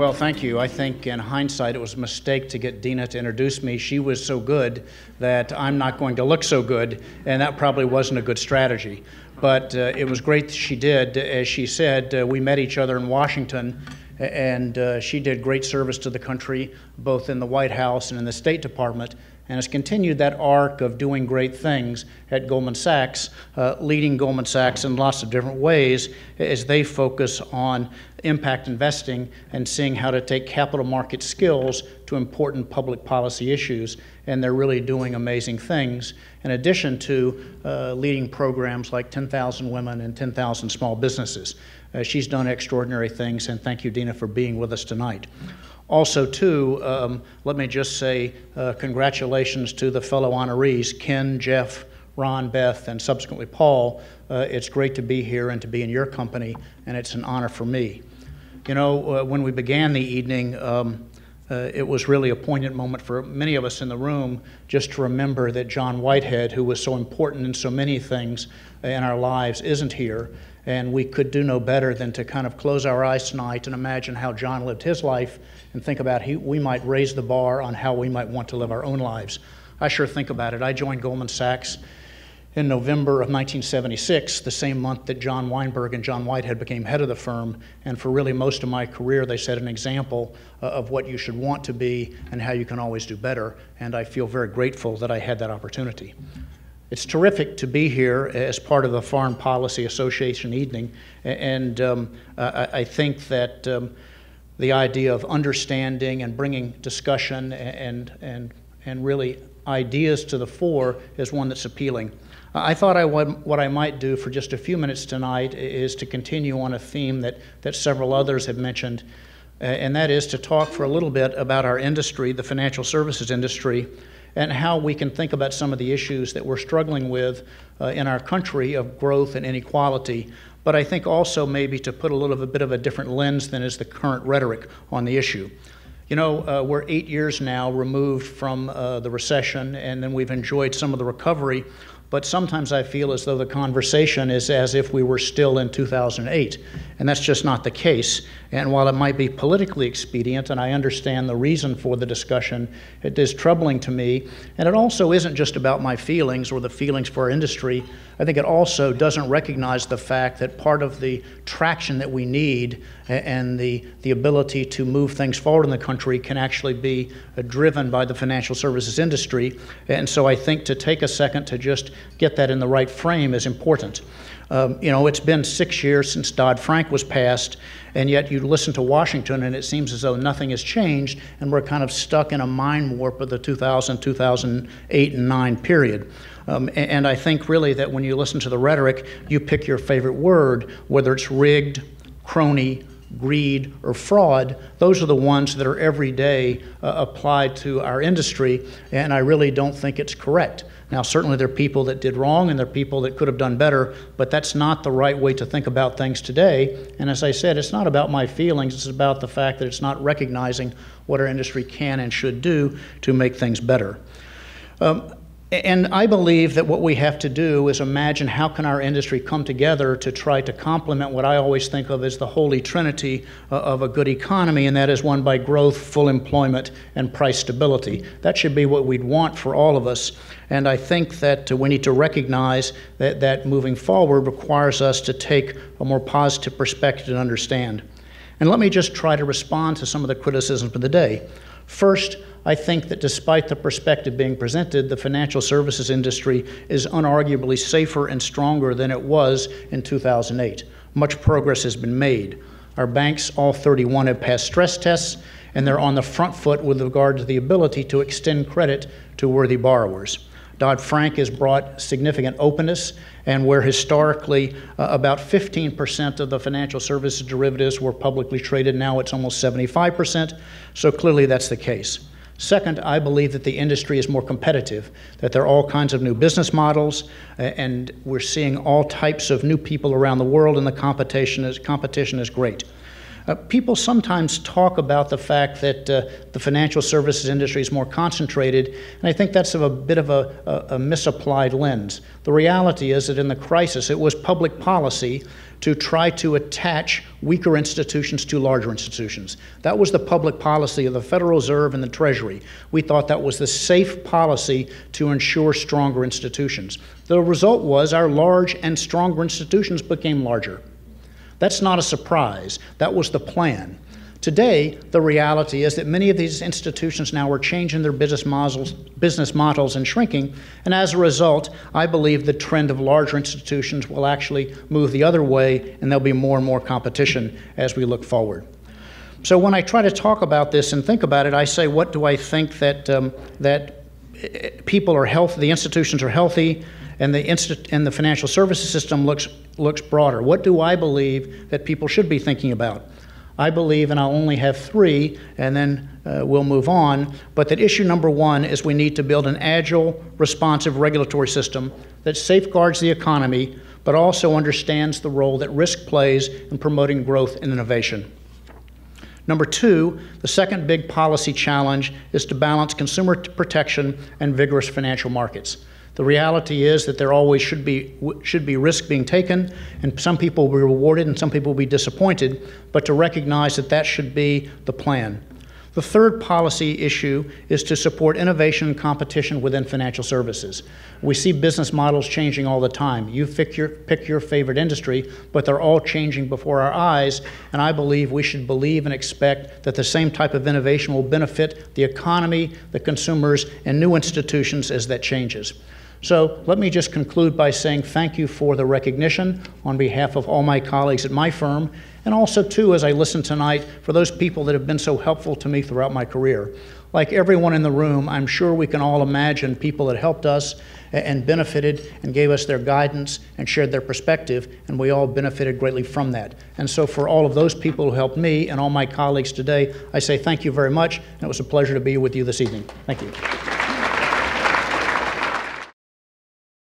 Well, thank you. I think in hindsight, it was a mistake to get Dina to introduce me. She was so good that I'm not going to look so good, and that probably wasn't a good strategy. But uh, it was great that she did. As she said, uh, we met each other in Washington, and uh, she did great service to the country, both in the White House and in the State Department and has continued that arc of doing great things at Goldman Sachs, uh, leading Goldman Sachs in lots of different ways as they focus on impact investing and seeing how to take capital market skills to important public policy issues. And they're really doing amazing things, in addition to uh, leading programs like 10,000 Women and 10,000 Small Businesses. Uh, she's done extraordinary things, and thank you, Dina, for being with us tonight. Also, too, um, let me just say uh, congratulations to the fellow honorees, Ken, Jeff, Ron, Beth, and subsequently Paul. Uh, it's great to be here and to be in your company, and it's an honor for me. You know, when we began the evening, um, uh, it was really a poignant moment for many of us in the room just to remember that John Whitehead, who was so important in so many things in our lives, isn't here. And we could do no better than to kind of close our eyes tonight and imagine how John lived his life and think about we might raise the bar on how we might want to live our own lives. I sure think about it. I joined Goldman Sachs in November of 1976, the same month that John Weinberg and John Whitehead became head of the firm. And for really most of my career, they set an example uh, of what you should want to be and how you can always do better. And I feel very grateful that I had that opportunity. It's terrific to be here as part of the Foreign Policy Association evening. And um, I, think that. Um, the idea of understanding and bringing discussion and, and, and really ideas to the fore is one that's appealing. I thought I would, what I might do for just a few minutes tonight is to continue on a theme that, that several others have mentioned, and that is to talk for a little bit about our industry, the financial services industry, and how we can think about some of the issues that we're struggling with uh, in our country of growth and inequality but I think also maybe to put a little bit of a different lens than is the current rhetoric on the issue. You know, uh, we're eight years now removed from uh, the recession, and then we've enjoyed some of the recovery but sometimes I feel as though the conversation is as if we were still in 2008. And that's just not the case. And while it might be politically expedient, and I understand the reason for the discussion, it is troubling to me. And it also isn't just about my feelings or the feelings for our industry. I think it also doesn't recognize the fact that part of the traction that we need and the, the ability to move things forward in the country can actually be uh, driven by the financial services industry. And so I think to take a second to just get that in the right frame is important. Um, you know, it's been six years since Dodd Frank was passed, and yet you listen to Washington and it seems as though nothing has changed, and we're kind of stuck in a mind warp of the 2000, 2008, and 9 period. Um, and, and I think really that when you listen to the rhetoric, you pick your favorite word, whether it's rigged, crony, greed, or fraud, those are the ones that are every day uh, applied to our industry, and I really don't think it's correct. Now, certainly there are people that did wrong and there are people that could have done better, but that's not the right way to think about things today. And as I said, it's not about my feelings, it's about the fact that it's not recognizing what our industry can and should do to make things better. Um, and I believe that what we have to do is imagine how can our industry come together to try to complement what I always think of as the holy trinity uh, of a good economy, and that is one by growth, full employment, and price stability. That should be what we'd want for all of us. And I think that we need to recognize that, that moving forward requires us to take a more positive perspective and understand. And let me just try to respond to some of the criticisms of the day. First, I think that despite the perspective being presented, the financial services industry is unarguably safer and stronger than it was in 2008. Much progress has been made. Our banks, all 31, have passed stress tests, and they're on the front foot with regard to the ability to extend credit to worthy borrowers. Dodd Frank has brought significant openness, and where historically uh, about 15% of the financial services derivatives were publicly traded, now it's almost 75%. So clearly that's the case. Second, I believe that the industry is more competitive, that there are all kinds of new business models, and we're seeing all types of new people around the world, and the competition is, competition is great. Uh, people sometimes talk about the fact that uh, the financial services industry is more concentrated, and I think that's a bit of a, a, a misapplied lens. The reality is that in the crisis, it was public policy to try to attach weaker institutions to larger institutions. That was the public policy of the Federal Reserve and the Treasury. We thought that was the safe policy to ensure stronger institutions. The result was our large and stronger institutions became larger. That's not a surprise. That was the plan. Today, the reality is that many of these institutions now are changing their business models, business models and shrinking, and as a result, I believe the trend of larger institutions will actually move the other way, and there'll be more and more competition as we look forward. So when I try to talk about this and think about it, I say, what do I think that um, that eh, people are healthy, the institutions are healthy, and the insti- and the financial services system looks looks broader. What do I believe that people should be thinking about? I believe, and I'll only have three, and then uh, we'll move on, but that issue number one is we need to build an agile, responsive regulatory system that safeguards the economy, but also understands the role that risk plays in promoting growth and innovation. Number two, the second big policy challenge is to balance consumer protection and vigorous financial markets. The reality is that there always should be, should be risk being taken, and some people will be rewarded and some people will be disappointed, but to recognize that that should be the plan. The third policy issue is to support innovation and competition within financial services. We see business models changing all the time. You pick your, pick your favorite industry, but they're all changing before our eyes, and I believe we should believe and expect that the same type of innovation will benefit the economy, the consumers, and new institutions as that changes. So let me just conclude by saying thank you for the recognition on behalf of all my colleagues at my firm, and also, too, as I listen tonight, for those people that have been so helpful to me throughout my career. Like everyone in the room, I'm sure we can all imagine people that helped us and benefited and gave us their guidance and shared their perspective, and we all benefited greatly from that. And so, for all of those people who helped me and all my colleagues today, I say thank you very much, and it was a pleasure to be with you this evening. Thank you.